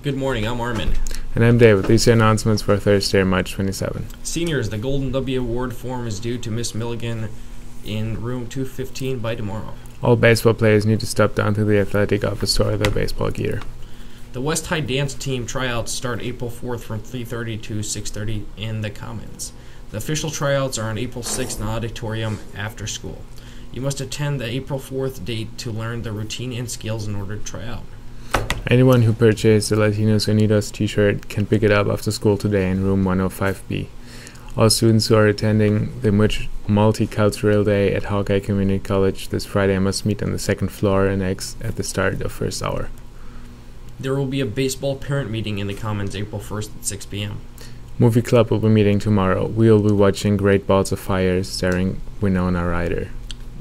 Good morning, I'm Armin. And I'm David. These are announcements for Thursday, March 27. Seniors, the Golden W Award form is due to Miss Milligan in room 215 by tomorrow. All baseball players need to step down to the athletic office to order their baseball gear. The West High dance team tryouts start April 4th from 3:30 to 6:30 in the Commons. The official tryouts are on April 6th in the auditorium after school. You must attend the April 4th date to learn the routine and skills in order to try out. Anyone who purchased a Latinos Unidos t-shirt can pick it up after school today in room 105B. All students who are attending the Much- Multicultural Day at Hawkeye Community College this Friday must meet on the second floor and X at the start of first hour. There will be a baseball parent meeting in the Commons April 1st at 6 p.m. Movie Club will be meeting tomorrow. We will be watching Great Balls of Fire starring Winona Ryder.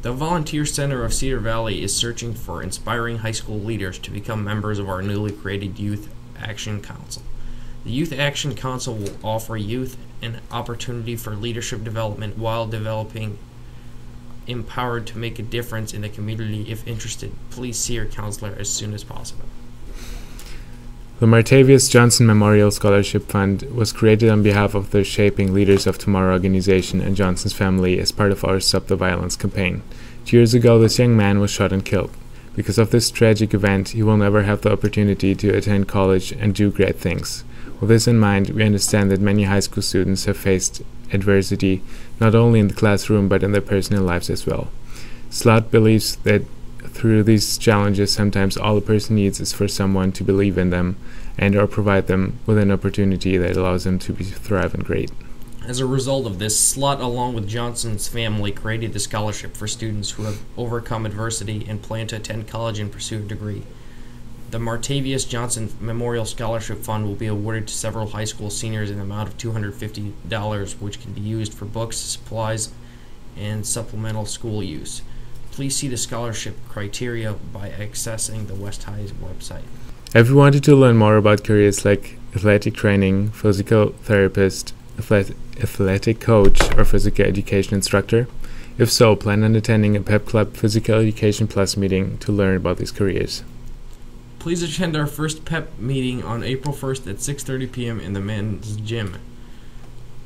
The Volunteer Center of Cedar Valley is searching for inspiring high school leaders to become members of our newly created Youth Action Council. The Youth Action Council will offer youth an opportunity for leadership development while developing empowered to make a difference in the community. If interested, please see your counselor as soon as possible. The Martavius Johnson Memorial Scholarship Fund was created on behalf of the Shaping Leaders of Tomorrow organization and Johnson's family as part of our Stop the Violence campaign. Two years ago, this young man was shot and killed. Because of this tragic event, he will never have the opportunity to attend college and do great things. With this in mind, we understand that many high school students have faced adversity not only in the classroom but in their personal lives as well. Slot believes that through these challenges, sometimes all a person needs is for someone to believe in them and or provide them with an opportunity that allows them to be thrive and great. As a result of this, Slot, along with Johnson's family, created the scholarship for students who have overcome adversity and plan to attend college and pursue a degree. The Martavius Johnson Memorial Scholarship Fund will be awarded to several high school seniors in the amount of $250, which can be used for books, supplies, and supplemental school use. Please see the scholarship criteria by accessing the West High's website. Have you wanted to learn more about careers like athletic training, physical therapist, athletic, athletic coach, or physical education instructor? If so, plan on attending a PEP Club Physical Education Plus meeting to learn about these careers. Please attend our first PEP meeting on April 1st at 6:30 p.m. in the men's gym.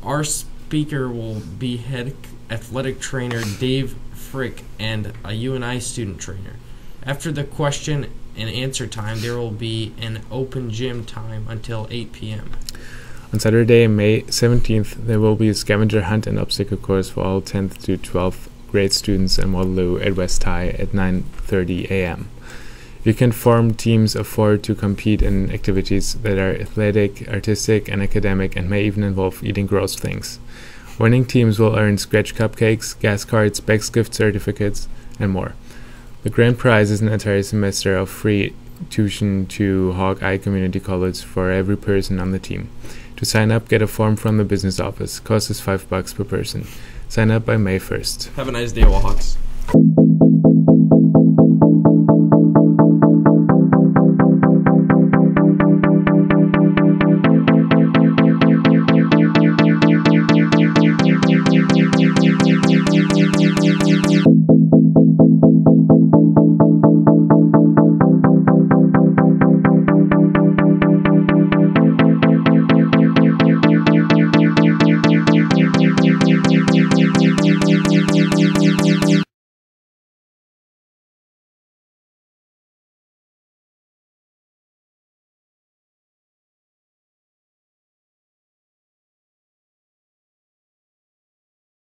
Our speaker will be head athletic trainer Dave Frick and a UNI student trainer. After the question and answer time, there will be an open gym time until 8 p.m. On Saturday, May 17th, there will be a scavenger hunt and obstacle course for all 10th to 12th grade students in Waterloo at West High at 9:30 a.m. You can form teams of four to compete in activities that are athletic, artistic, and academic, and may even involve eating gross things. Winning teams will earn scratch cupcakes, gas cards, Beck's gift certificates, and more. The grand prize is an entire semester of free tuition to Hawkeye Community College for every person on the team. To sign up, get a form from the business office. Cost is five bucks per person. Sign up by May 1st. Have a nice day, Wahawks.